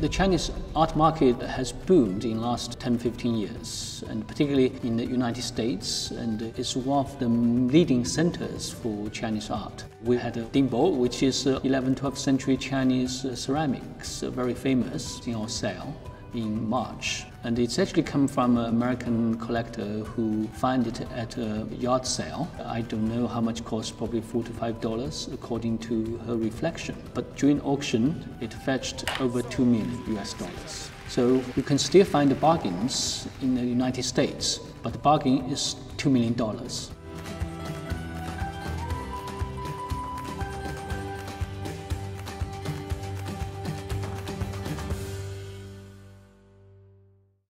The Chinese art market has boomed in the last 10, 15 years, and particularly in the United States, and it's one of the leading centers for Chinese art. We had a Ding bowl, which is uh, 11th, 12th century Chinese uh, ceramics, uh, very famous in our sale in March. And it's actually come from an American collector who found it at a yard sale. I don't know how much cost, probably four to five dollars according to her reflection. But during auction, it fetched over two million US dollars. So you can still find the bargains in the United States, but the bargain is $2 million.